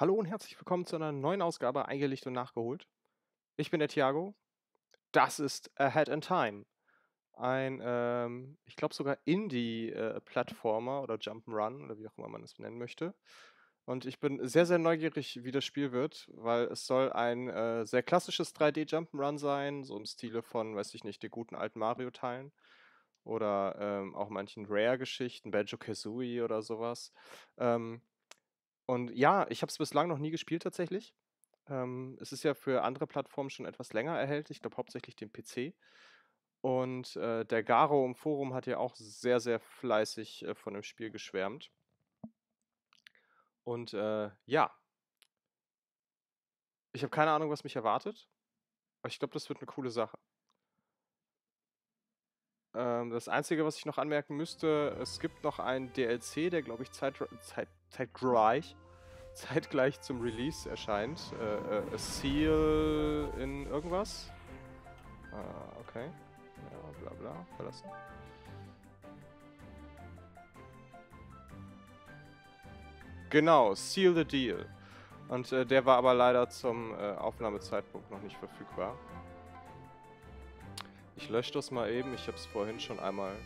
Hallo und herzlich willkommen zu einer neuen Ausgabe Eingelegt und Nachgeholt. Ich bin der Thiago. Das ist Ahead in Time. Ein, ähm, ich glaube sogar Indie-Plattformer oder Jump'n'Run oder wie auch immer man es nennen möchte. Und ich bin sehr, sehr neugierig, wie das Spiel wird, weil es soll ein äh, sehr klassisches 3D-Jump'n'Run sein, so im Stile von, weiß ich nicht, den guten alten Mario-Teilen oder ähm, auch manchen Rare-Geschichten, Banjo-Kazooie oder sowas. Ähm, und ja, ich habe es bislang noch nie gespielt tatsächlich. Ähm, es ist ja für andere Plattformen schon etwas länger erhältlich, ich glaube hauptsächlich den PC. Und äh, der Garo im Forum hat ja auch sehr, sehr fleißig äh, von dem Spiel geschwärmt. Und äh, ja, ich habe keine Ahnung, was mich erwartet. Aber ich glaube, das wird eine coole Sache. Ähm, das Einzige, was ich noch anmerken müsste, es gibt noch einen DLC, der, glaube ich, zeit, zeit, zeitgleich, zeitgleich zum Release erscheint. Äh, äh, Seal in irgendwas. Ah, okay. Ja, bla bla, verlassen. Genau, Seal the Deal. Und äh, der war aber leider zum äh, Aufnahmezeitpunkt noch nicht verfügbar. Ich lösche das mal eben. Ich habe es vorhin schon einmal...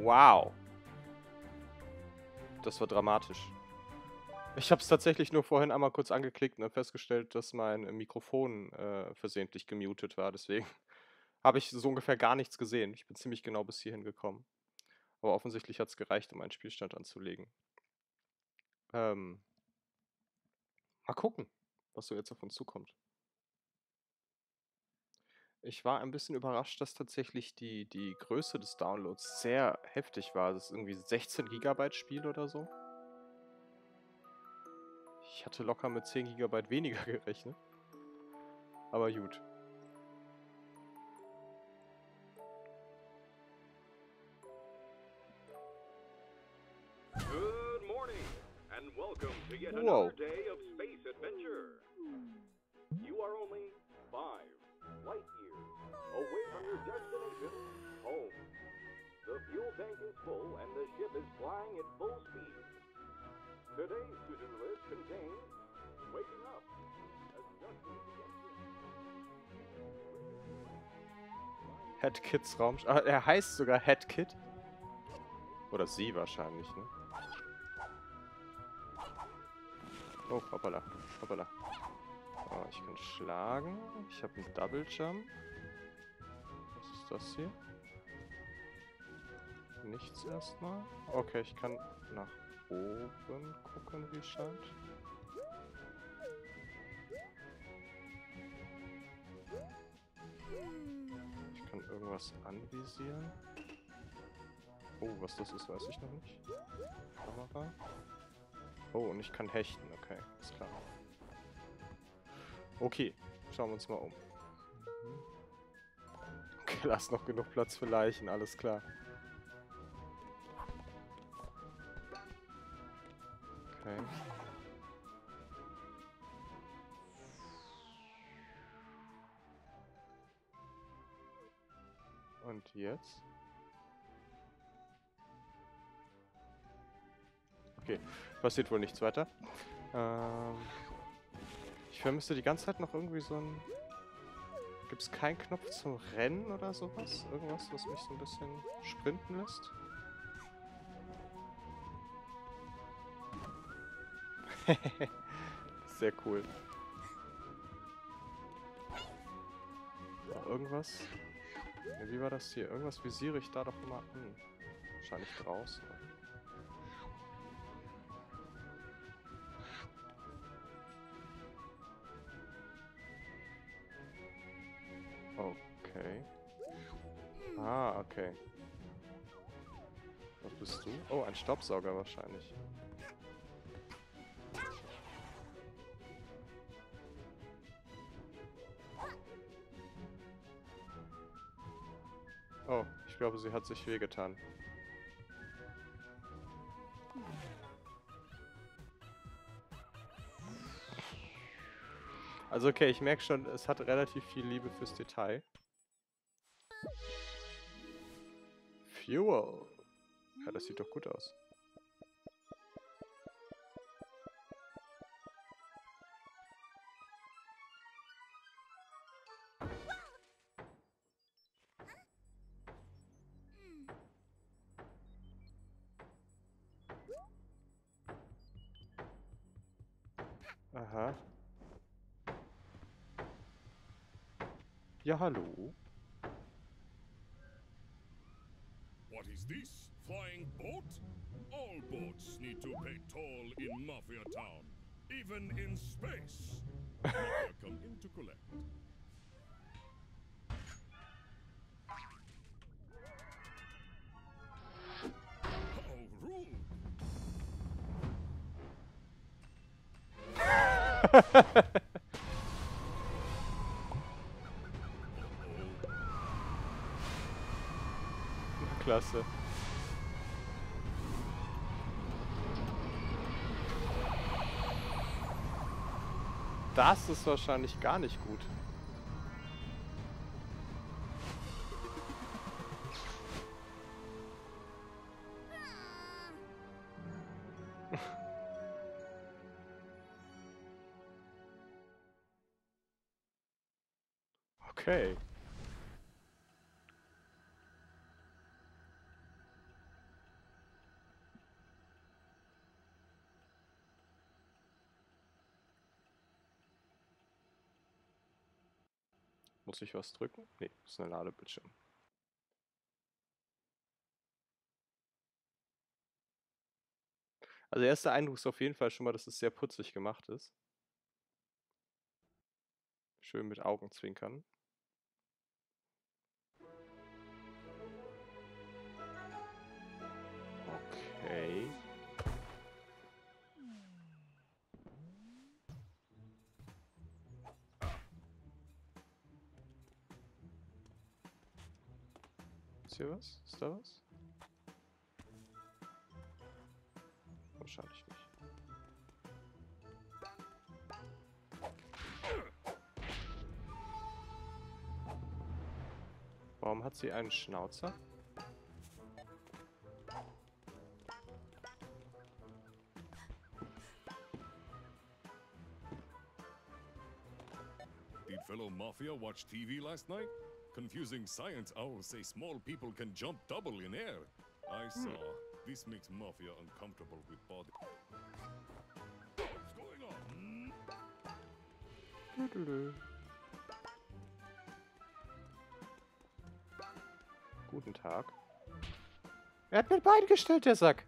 Wow. Das war dramatisch. Ich habe es tatsächlich nur vorhin einmal kurz angeklickt und festgestellt, dass mein Mikrofon äh, versehentlich gemutet war. Deswegen habe ich so ungefähr gar nichts gesehen. Ich bin ziemlich genau bis hierhin gekommen. Aber offensichtlich hat es gereicht, um einen Spielstand anzulegen. Ähm, mal gucken, was so jetzt auf uns zukommt. Ich war ein bisschen überrascht, dass tatsächlich die, die Größe des Downloads sehr heftig war. Das ist irgendwie 16 GB Spiel oder so. Ich hatte locker mit 10 GB weniger gerechnet. Aber gut. Good morning, and welcome to yet another day of space adventure. You are only five destination, home. The fuel tank is full and the ship is flying at full speed. Today's to-do list contains waking up. Head Kids Raum. Ah, er heißt sogar Head Kid. Oder sie wahrscheinlich, ne? Oh, hoppala. Hoppala. Oh, ich kann schlagen. Ich habe einen Double Jump. Das hier? Nichts erstmal. Okay, ich kann nach oben gucken, wie es scheint. Ich kann irgendwas anvisieren. Oh, was das ist, weiß ich noch nicht. Kamera. Oh, und ich kann hechten. Okay, ist klar. Okay, schauen wir uns mal um. Mhm. Okay, lass noch genug Platz für Leichen, alles klar. Okay. Und jetzt? Okay, passiert wohl nichts weiter. Ähm, ich vermisse die ganze Zeit noch irgendwie so ein... Gibt es keinen Knopf zum Rennen oder sowas? Irgendwas, was mich so ein bisschen sprinten lässt? Sehr cool. Noch irgendwas? Ja, wie war das hier? Irgendwas visiere ich da doch immer. Hm. Wahrscheinlich draußen. Okay. Ah, okay. Was bist du? Oh, ein Staubsauger wahrscheinlich. Oh, ich glaube, sie hat sich wehgetan. Also okay, ich merke schon, es hat relativ viel Liebe fürs Detail. Fuel. Ja, das sieht doch gut aus. Ja, hallo. What is this? Flying boat? All boats need to pay toll in Mafia Town, even in space. Mafia come in to collect. How rude! Klasse. Das ist wahrscheinlich gar nicht gut. Ich was drücken? Nee, ist ein Ladebildschirm. Also der erste Eindruck ist auf jeden Fall schon mal, dass es sehr putzig gemacht ist. Schön mit Augenzwinkern. Okay. Hier was? Ist da was? Wahrscheinlich nicht. Warum hat sie einen Schnauzer? Did fellow Mafia watch TV last night? Confusing science owls say small people can jump double in air. I saw. This makes Mafia uncomfortable with body. What's going on? Tüdelü. Guten Tag. Er hat mir Bein gestellt, der Sack.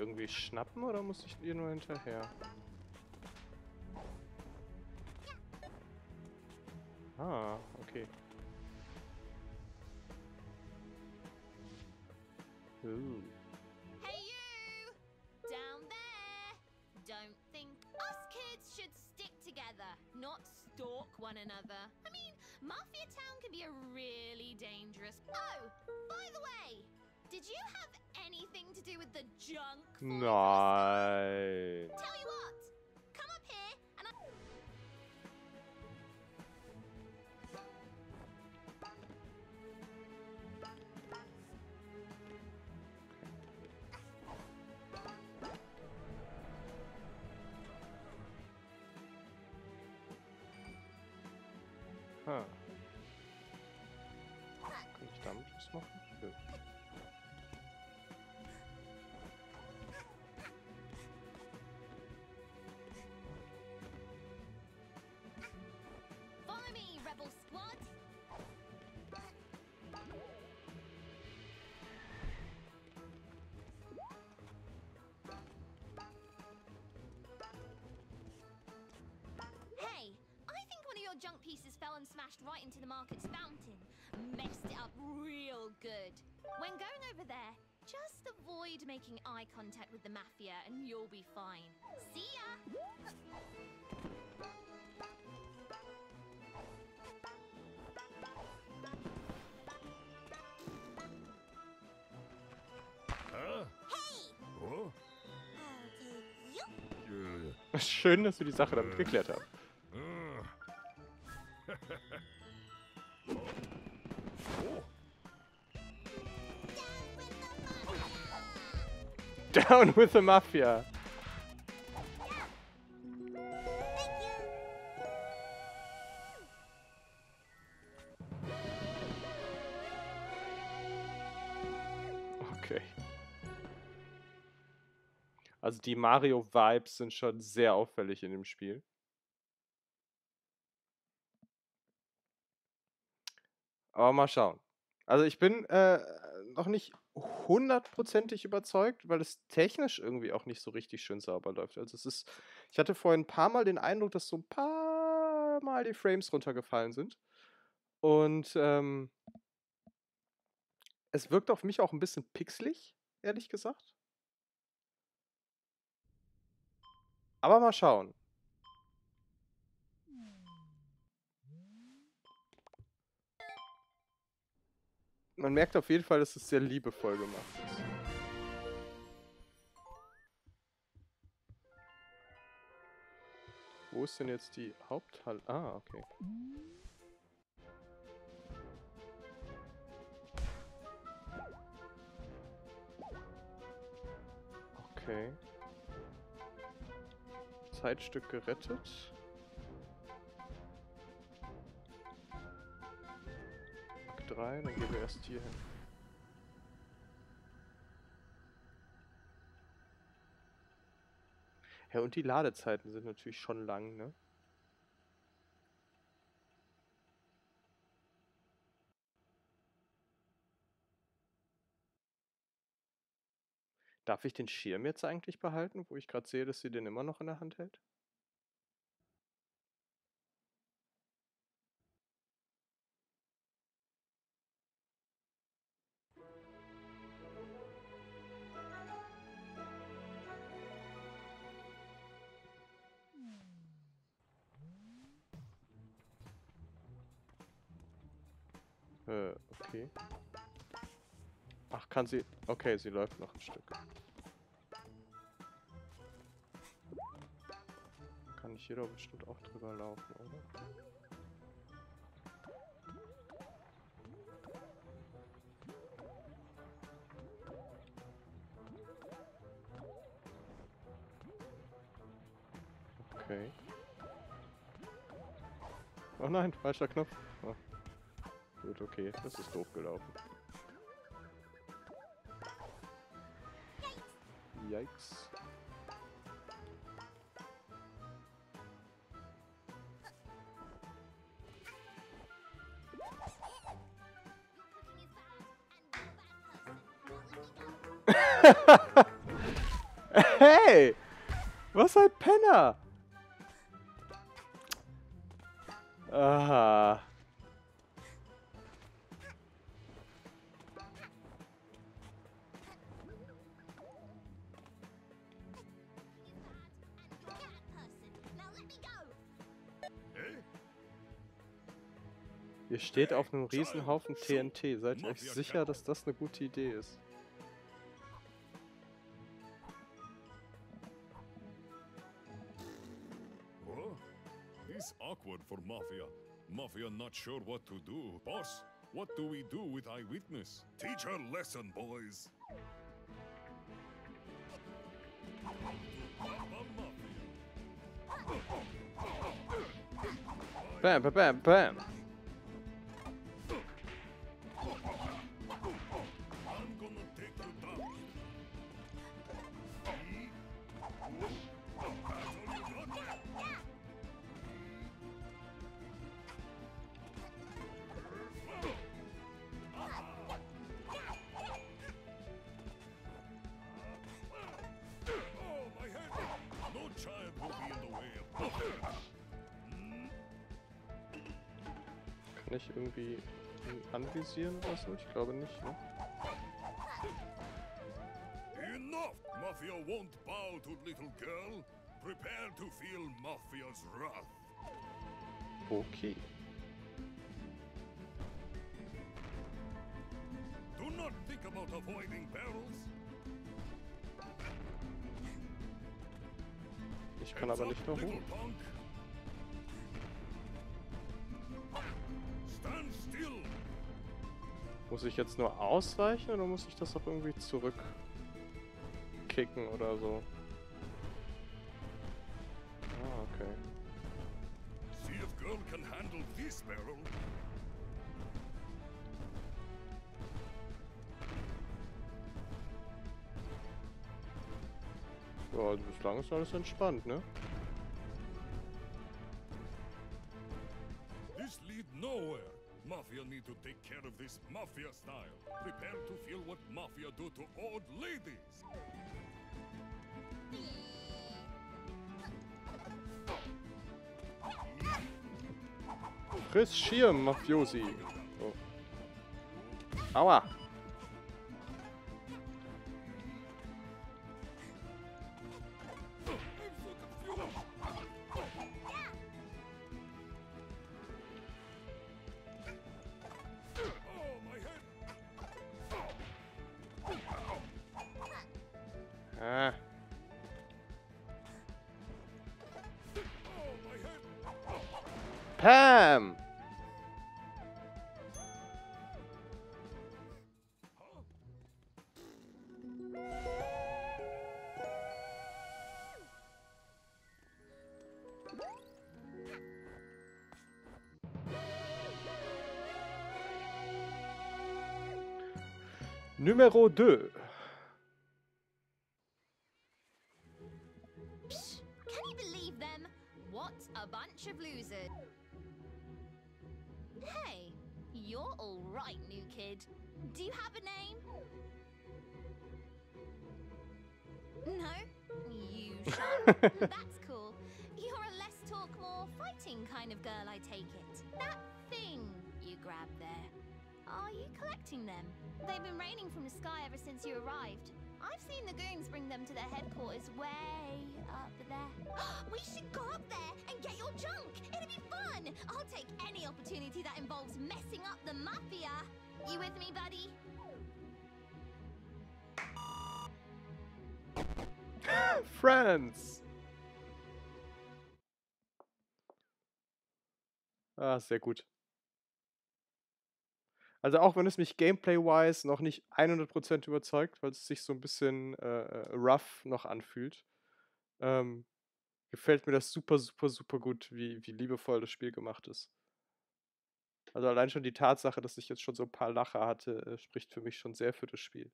Irgendwie schnappen oder muss ich ihr nur hinterher? Ah, okay. Ooh. Hey you! Down there! Don't think us kids should stick together, not stalk one another. I mean, Mafia Town can be a really dangerous. Oh, by the way, did you have to do with the junk? Junk pieces fell and smashed right into the market's fountain. Messed it up real good. When going over there, just avoid making eye contact with the mafia and you'll be fine. See ya! Huh? Hey! Oh? Schön, dass wir die Sache damit geklärt haben. Down with the Mafia. Okay. Also die Mario-Vibes sind schon sehr auffällig in dem Spiel. Aber mal schauen. Also ich bin äh, noch nicht hundertprozentig überzeugt, weil es technisch irgendwie auch nicht so richtig schön sauber läuft. Also es ist, ich hatte vorhin ein paar Mal den Eindruck, dass so ein paar Mal die Frames runtergefallen sind. Und ähm, es wirkt auf mich auch ein bisschen pixelig, ehrlich gesagt. Aber mal schauen. Man merkt auf jeden Fall, dass es sehr liebevoll gemacht ist. Wo ist denn jetzt die Haupthalle? Ah, okay. Okay. Zeitstück gerettet. 3, dann gehen wir erst hier hin. Ja, und die Ladezeiten sind natürlich schon lang, ne? Darf ich den Schirm jetzt eigentlich behalten, wo ich gerade sehe, dass sie den immer noch in der Hand hält? Kann sie... Okay, sie läuft noch ein Stück. Kann ich hier doch bestimmt auch drüber laufen, oder? Okay. Oh nein, falscher Knopf. Oh. Gut, okay, das ist doof gelaufen. Yikes. hey! Was ein Penner! Ah. Ihr steht auf einem Riesenhaufen TNT. Seid ihr euch sicher, dass das eine gute Idee ist? Huh? This awkward for Mafia. Mafia not sure what to do. Boss, what do we do with Eyewitness? Teach her lesson, boys. Bam, bam, bam, bam. Kann ich irgendwie anvisieren oder so? Ich glaube nicht, ne? Enough! Mafia won't bow to little girl. Prepare to feel Mafia's wrath. Okay. Do not think about avoiding barrels. Ich kann aber nicht mehr still. Muss ich jetzt nur ausweichen oder muss ich das auch irgendwie zurückkicken oder so? Bislang ist alles entspannt, ne? This lead nowhere. Mafia need to take care of this mafia style. Prepare to feel what mafia do to old ladies. Friss Schirm, Mafiosi. Oh. Aua. Pam! Numéro 2. involves messing up the mafia. You with me, buddy? Friends. Ah, sehr gut. Also auch wenn es mich gameplay-wise noch nicht 100% überzeugt, weil es sich so ein bisschen äh, äh, rough noch anfühlt, ähm, gefällt mir das super, super, super gut, wie, wie liebevoll das Spiel gemacht ist. Also allein schon die Tatsache, dass ich jetzt schon so ein paar Lacher hatte, äh, spricht für mich schon sehr für das Spiel.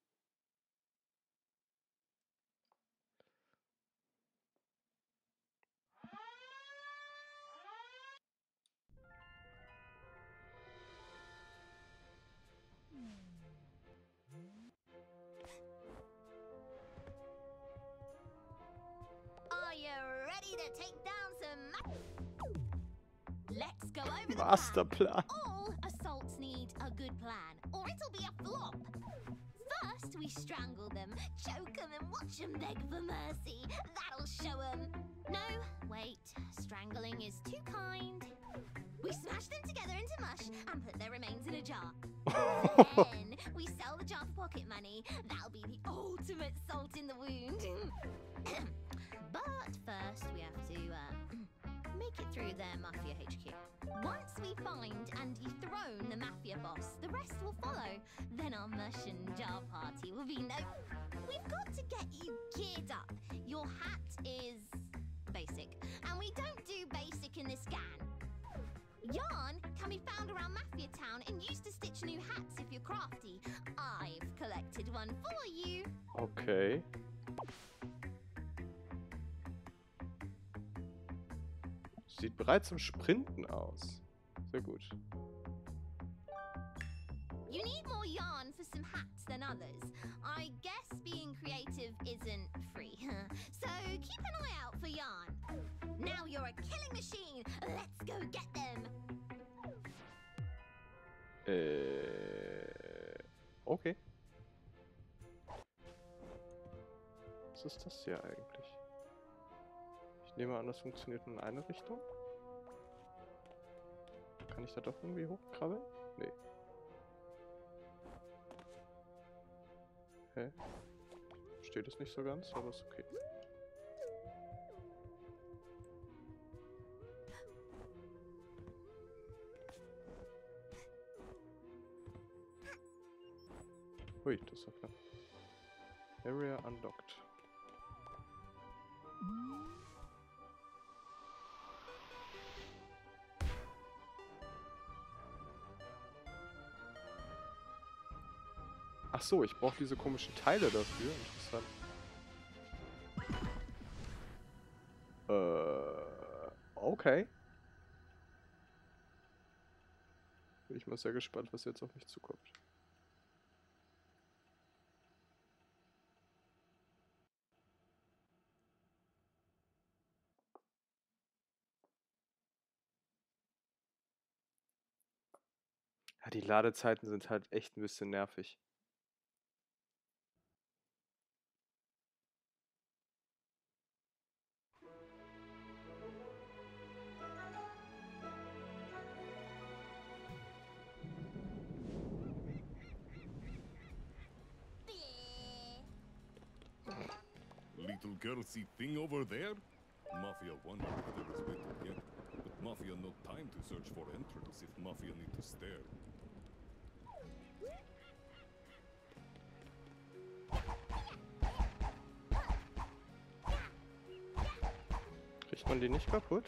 Watch beg for mercy. That'll show them. No, wait. Strangling is too kind. We smash them together into mush and put their remains in a jar. then we sell the jar for pocket money. That'll be the ultimate salt in the wound. but first, we have to uh, make it through their mafia HQ. Once we find and dethrone the mafia boss, the will follow. Then our and jar party will be no. We've got to get you geared up. Your hat is basic, and we don't do basic in this scan. Yarn can be found around Mafia Town and used to stitch new hats if you're crafty. I've collected one for you. Okay. Sieht bereit zum Sprinten aus. Sehr gut. More yarn for some hats than others. I guess being creative isn't free. so keep an eye out for yarn. Now you're a killing machine. Let's go get them. Äh. Okay. Was ist das hier eigentlich? Ich nehme an, das funktioniert nur in eine Richtung. Kann ich da doch irgendwie hochkrabbeln? Nee. Hä? Steht es nicht so ganz, aber ist okay. Ui, das ist ja knapp. Area unlocked. Ach so, ich brauche diese komischen Teile dafür. Interessant. Äh, okay. Bin ich mal sehr gespannt, was jetzt auf mich zukommt. Ja, die Ladezeiten sind halt echt ein bisschen nervig. See thing over there? Mafia wonder if there is way to get. But Mafia no time to search for entrance if Mafia need to stare. Kriegt man die nicht kaputt?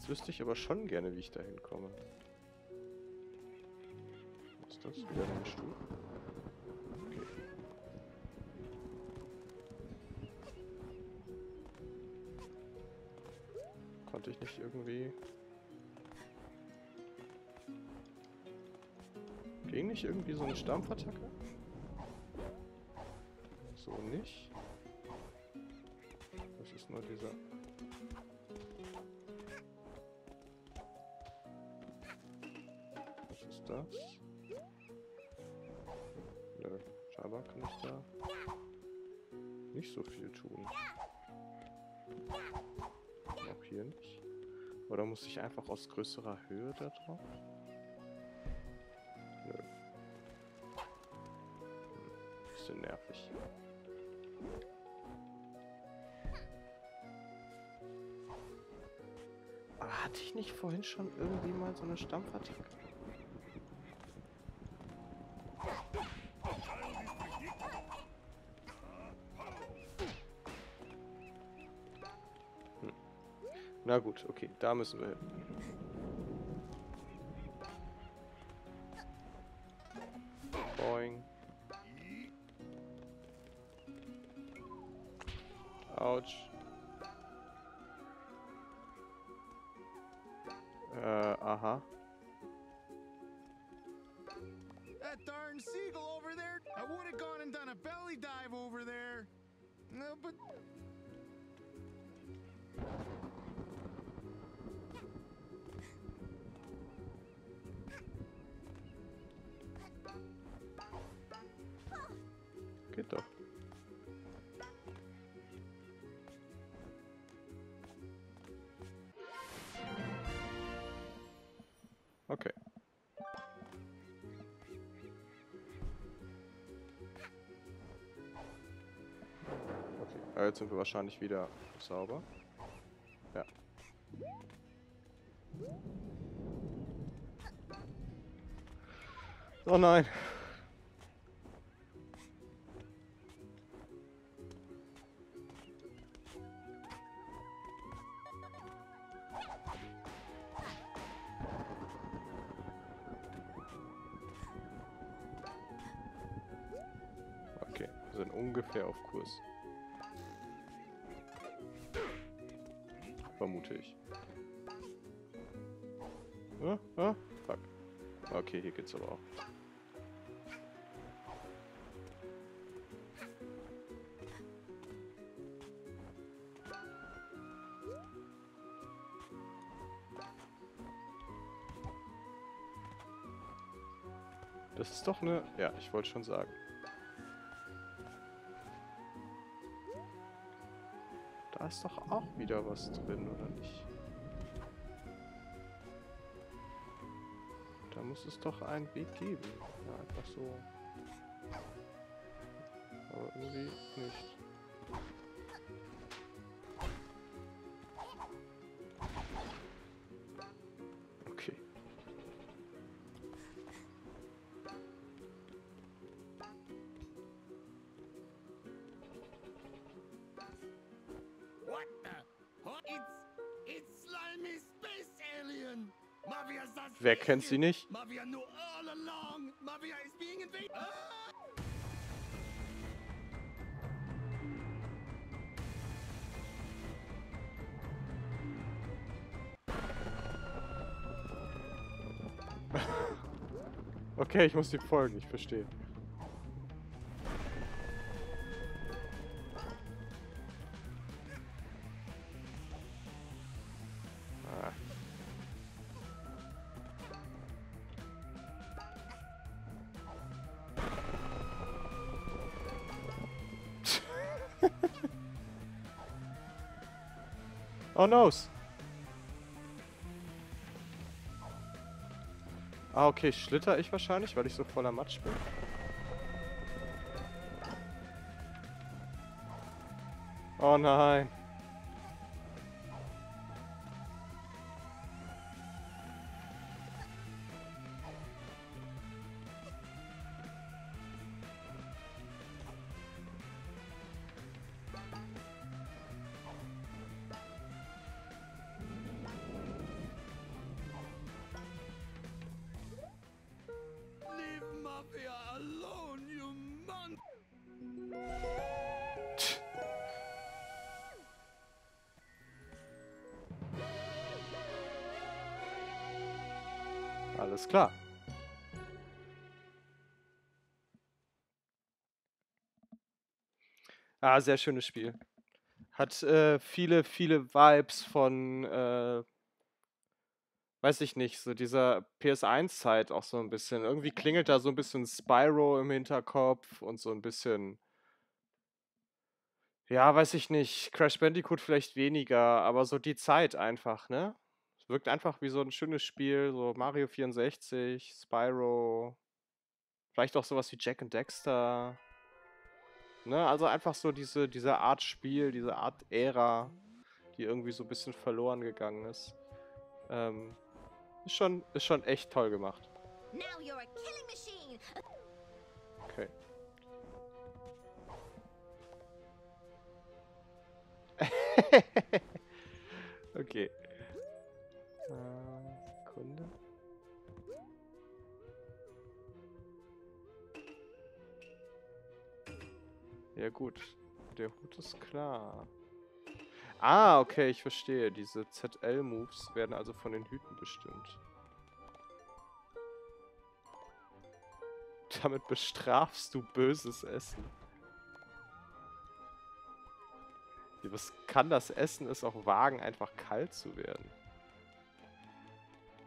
Jetzt wüsste ich aber schon gerne, wie ich da hinkomme. Was ist das? Wieder ein Stuhl? Okay. Konnte ich nicht irgendwie... Ging nicht irgendwie so eine Stampfattacke? So nicht. Das ist nur dieser... Das? Nö, scheinbar kann ich da nicht so viel tun. Auch hier nicht. Oder muss ich einfach aus größerer Höhe da drauf? Nö. Bisschen nervig. Aber hatte ich nicht vorhin schon irgendwie mal so eine Stampfattacke? Na gut, okay, da müssen wir hin. Boing. Autsch. Aber jetzt sind wir wahrscheinlich wieder sauber. Ja. Oh nein. Okay, wir sind ungefähr auf Kurs. Vermute ich. Ah, ah, fuck. Okay, hier geht's aber auch. Das ist doch eine... Ja, ich wollte schon sagen. Ist doch auch wieder was drin, oder nicht? Da muss es doch einen Weg geben. Ja, einfach so. Aber irgendwie nicht. Wer kennt sie nicht? Ah! Okay, ich muss dir folgen, ich verstehe. Oh no! Ah, okay, schlitter ich wahrscheinlich, weil ich so voller Matsch bin. Oh nein. Ah, sehr schönes Spiel. Hat äh, viele, viele Vibes von, äh, weiß ich nicht, so dieser PS1-Zeit auch so ein bisschen. Irgendwie klingelt da so ein bisschen Spyro im Hinterkopf und so ein bisschen, ja, weiß ich nicht, Crash Bandicoot vielleicht weniger, aber so die Zeit einfach, ne? Es wirkt einfach wie so ein schönes Spiel, so Mario 64, Spyro, vielleicht auch sowas wie Jack and Dexter. Ne, also einfach so diese, diese Art Spiel, diese Art Ära, die irgendwie so ein bisschen verloren gegangen ist. Ähm, ist schon, ist schon echt toll gemacht. Okay. okay. Ja gut, der Hut ist klar. Ah, okay, ich verstehe. Diese ZL-Moves werden also von den Hüten bestimmt. Damit bestrafst du böses Essen. Was kann das Essen es auch wagen, einfach kalt zu werden?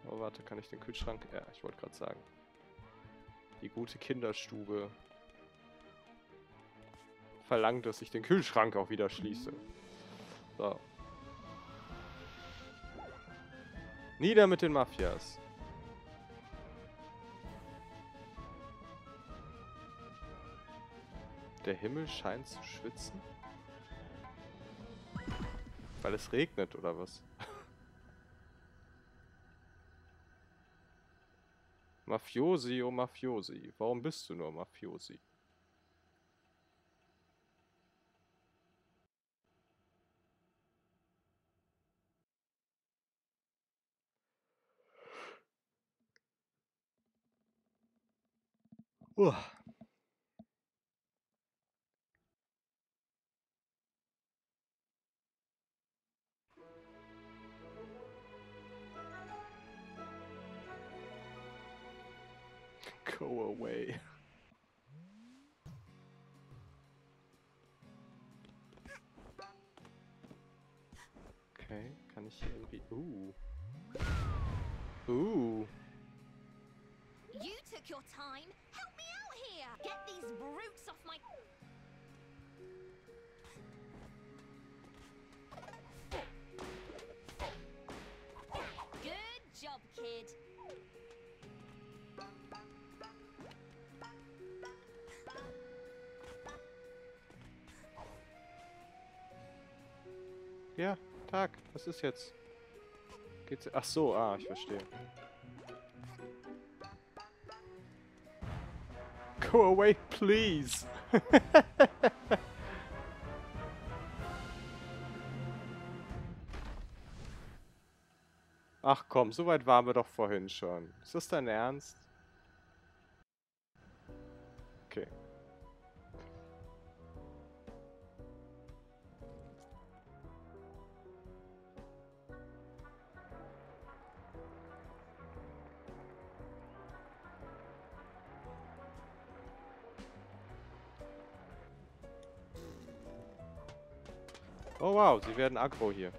Oh, warte, kann ich den Kühlschrank... Ja, ich wollte gerade sagen. Die gute Kinderstube verlangt, dass ich den Kühlschrank auch wieder schließe. So. Nieder mit den Mafias. Der Himmel scheint zu schwitzen. Weil es regnet, oder was? Mafiosi, oh Mafiosi. Warum bist du nur Mafiosi? Ugh. Tag. Was ist jetzt? Geht's... Ach so, ah, ich verstehe. Go away, please. Ach komm, so weit waren wir doch vorhin schon. Ist das dein Ernst? Oh wow, sie werden aggro hier.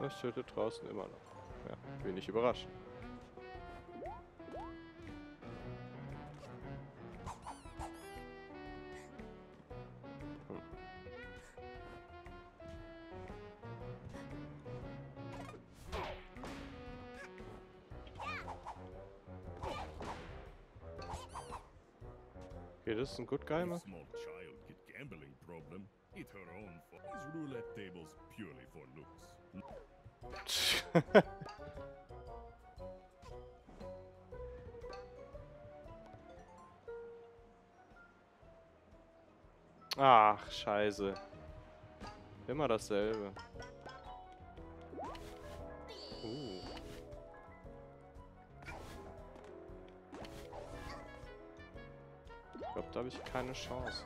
Das tötet draußen immer noch. Ja, wenig überraschend. Hm. Okay, das ist ein Good Guy, Mann. Ach, scheiße. Immer dasselbe. Da habe ich keine Chance.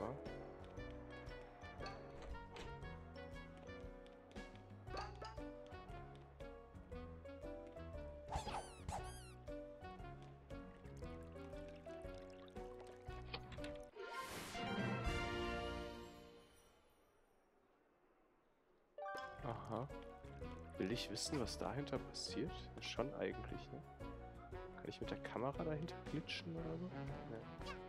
Aha. Will ich wissen, was dahinter passiert? Ja, schon eigentlich, ne? Kann ich mit der Kamera dahinter glitschen oder so? Nee.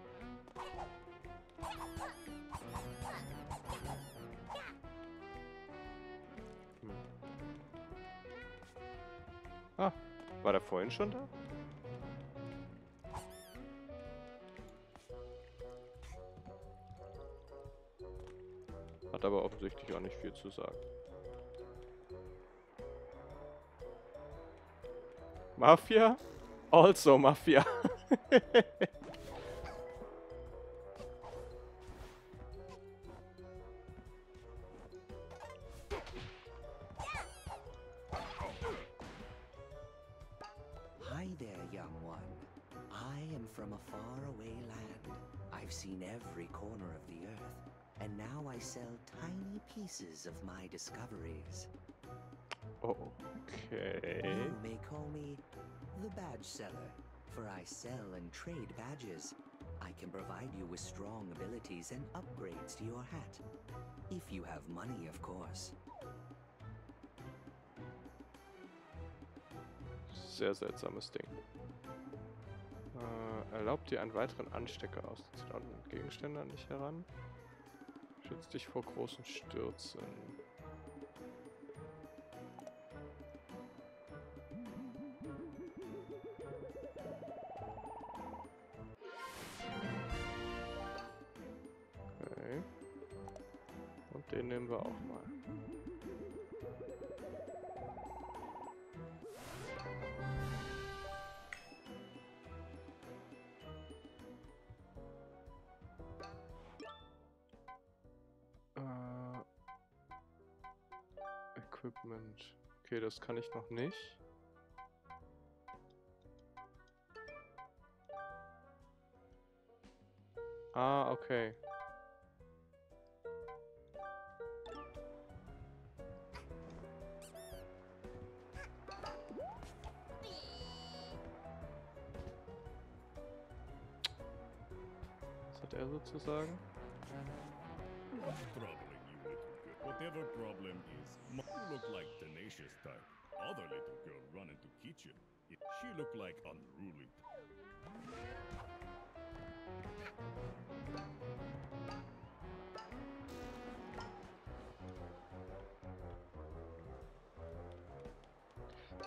War der vorhin schon da? Hat aber offensichtlich auch nicht viel zu sagen. Mafia? Also Mafia. from a faraway land. I've seen every corner of the earth, and now I sell tiny pieces of my discoveries. Okay. You may call me the badge seller, for I sell and trade badges. I can provide you with strong abilities and upgrades to your hat. If you have money, of course. Sehr seltsames Ding. Äh, erlaubt dir einen weiteren Anstecker auszuziehen und Gegenstände an dich heran. Schützt dich vor großen Stürzen. Okay. Und den nehmen wir auch mal. Equipment. Okay, das kann ich noch nicht. Ah, okay. Was hat er sozusagen? Little girl. Whatever problem is, m- you look like tenacious type. Other little girl run into kitchen. It- She look like unruly.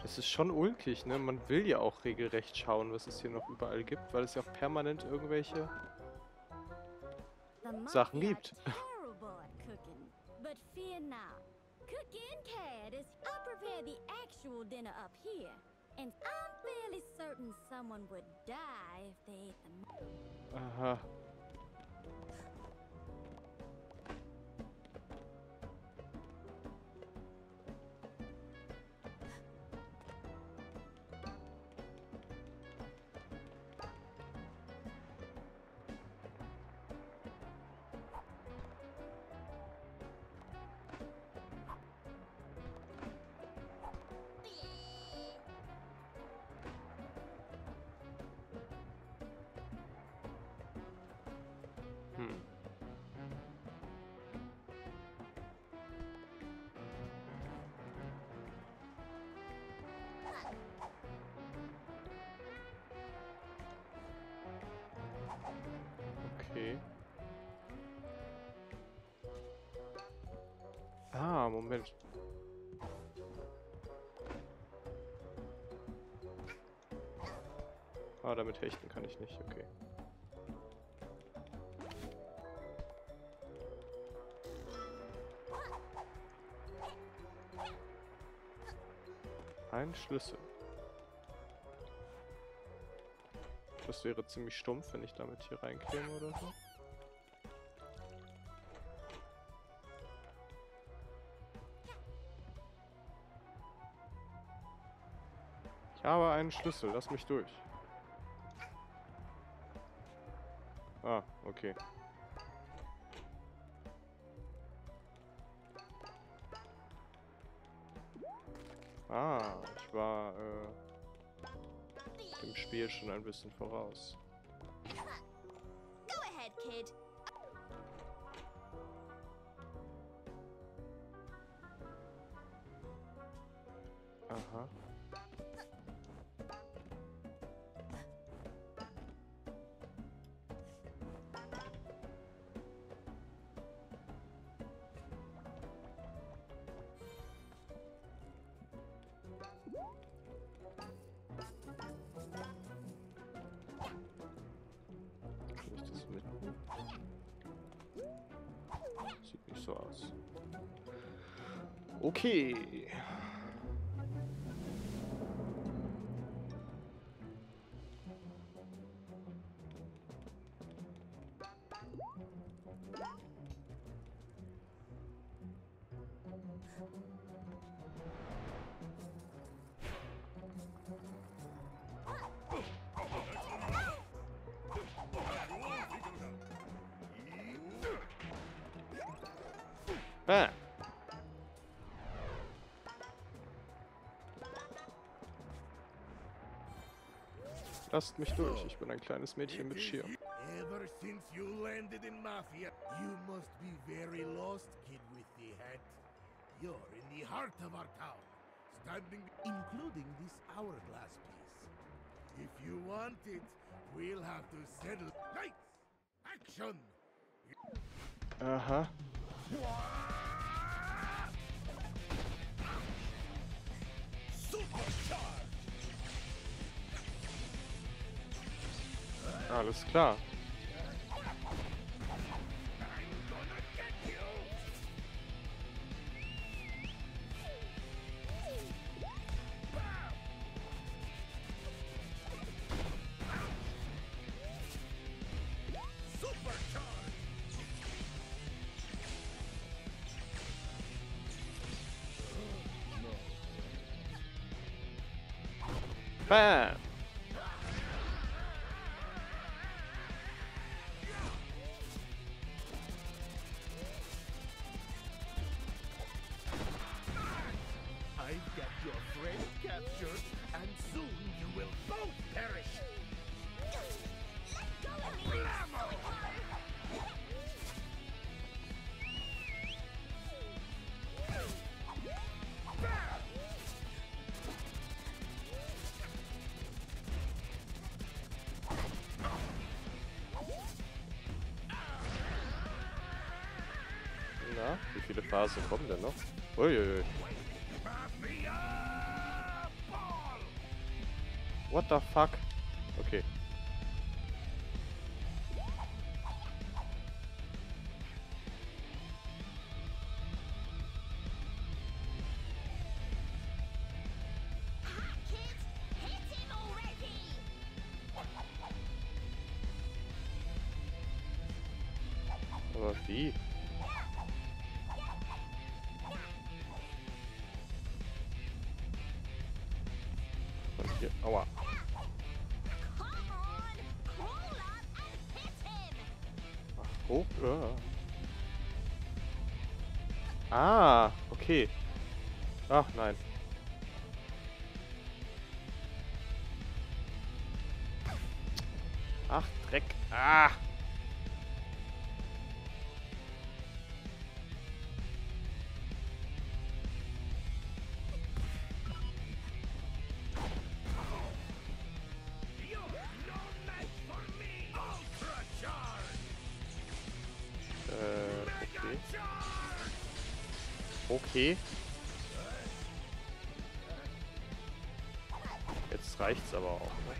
Das ist schon ulkig, ne? Man will ja auch regelrecht schauen, was es hier noch überall gibt, weil es ja auch permanent irgendwelche Sachen gibt. The actual dinner up here, and I'm fairly certain someone would die if they ate the. Aha. Uh-huh. Moment. Ah, damit hechten kann ich nicht, okay. Ein Schlüssel. Das wäre ziemlich stumpf, wenn ich damit hier reinkäme oder so. Habe einen Schlüssel, lass mich durch. Ah, okay. Ah, ich war äh, dem Spiel schon ein bisschen voraus. Go ahead, kid. So aus. Okay. Lasst mich durch, ich bin ein kleines Mädchen mit Schirm. Ever since you landed in Mafia, you must be very lost, kid with the hat. You're in the heart of our town, standing, including this hourglass piece. If you want it, we'll have to settle. Lights! Action! Aha. Supercharge! Alles klar. Bam. Viele Phasen kommen denn noch? Uiuiui. What the fuck? Okay. Aber wie? Ach nein. Ach, Dreck. Ah. Äh! Okay. Reicht's aber auch. Ne?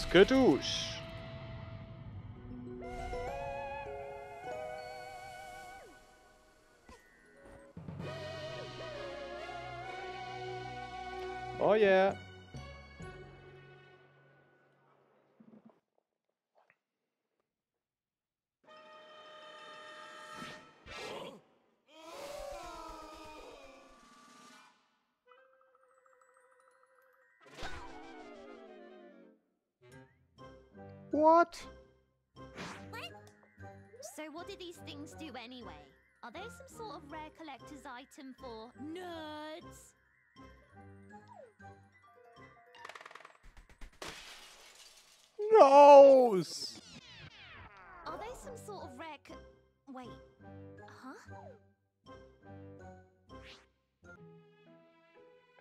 Skadoosh. Oh yeah. What? So what do these things do anyway? Are they some sort of rare collector's item for nerds? Nose! Are they some sort of rare co- Wait. Huh?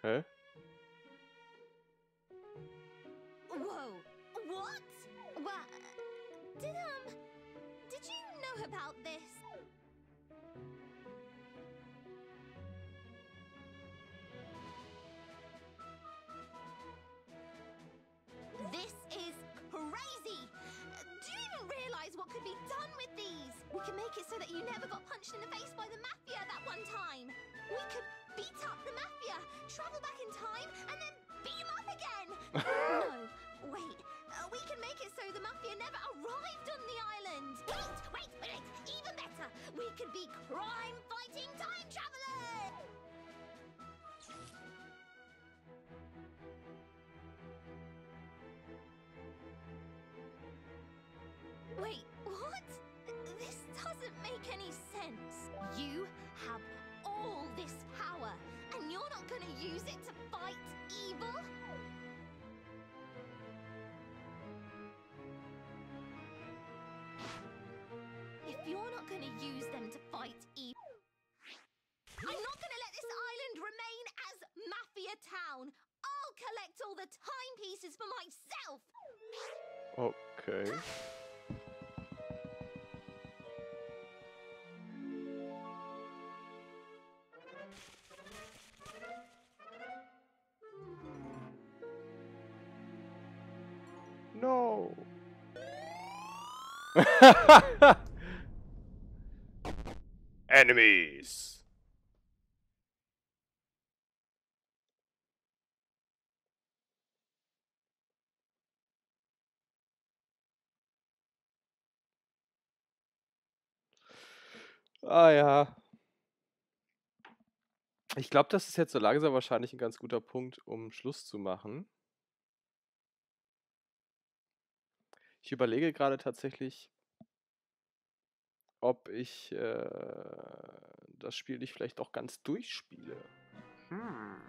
Hä? We can make it so that you never got punched in the face by the Mafia that one time. We could beat up the Mafia, travel back in time, and then beat them up again. no, wait. Uh, we can make it so the Mafia never arrived on the island. Make any sense. You have all this power, and you're not gonna use it to fight evil? If you're not gonna use them to fight evil, I'm not gonna let this island remain as Mafia Town. I'll collect all the timepieces for myself. Okay. No. Enemies. Ah ja. Ich glaube, das ist jetzt so langsam wahrscheinlich ein ganz guter Punkt, um Schluss zu machen. Ich überlege gerade tatsächlich, ob ich äh, das Spiel nicht vielleicht auch ganz durchspiele. Hm.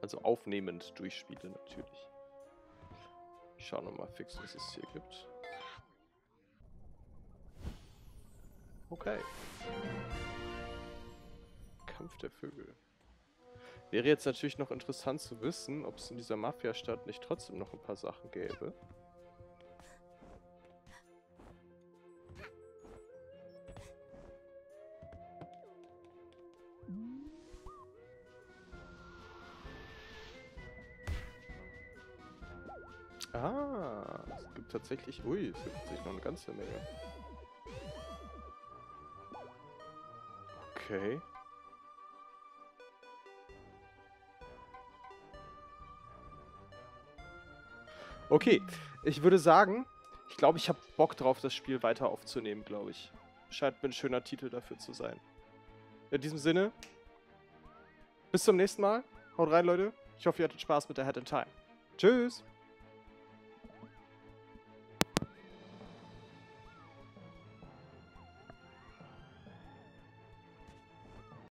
Also aufnehmend durchspiele natürlich. Ich schaue nochmal fix, was es hier gibt. Okay. Kampf der Vögel. Wäre jetzt natürlich noch interessant zu wissen, ob es in dieser Mafia-Stadt nicht trotzdem noch ein paar Sachen gäbe. Ah, es gibt tatsächlich... Ui, es gibt tatsächlich noch eine ganze Menge. Okay. Okay, ich würde sagen, ich glaube, ich habe Bock drauf, das Spiel weiter aufzunehmen, glaube ich. Scheint mir ein schöner Titel dafür zu sein. In diesem Sinne, bis zum nächsten Mal. Haut rein, Leute. Ich hoffe, ihr hattet Spaß mit der Head in Time. Tschüss.